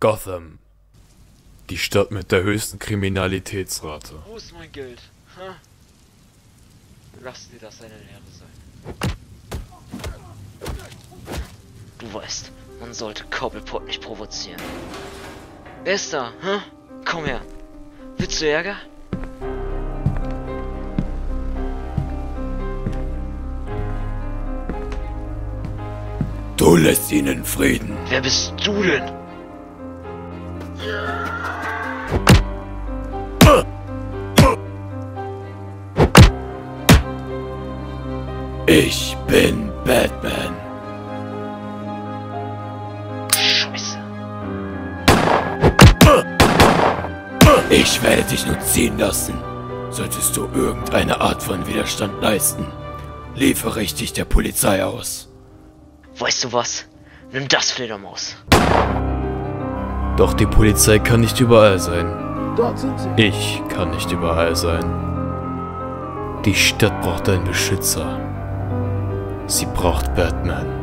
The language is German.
Gotham. Die Stadt mit der höchsten Kriminalitätsrate. Wo ist mein Geld? Ha? Lass dir das eine Lehre sein. Du weißt, man sollte Cobblepot nicht provozieren. Wer ist da? Hä? Komm her. Willst du Ärger? Du lässt ihn in Frieden. Wer bist du denn? Ich bin Batman. Scheiße. Ich werde dich nun ziehen lassen. Solltest du irgendeine Art von Widerstand leisten, liefere ich dich der Polizei aus. Weißt du was? Nimm das, Fledermaus. Doch die Polizei kann nicht überall sein. Dort sind sie. Ich kann nicht überall sein. Die Stadt braucht einen Beschützer. Sie braucht Batman.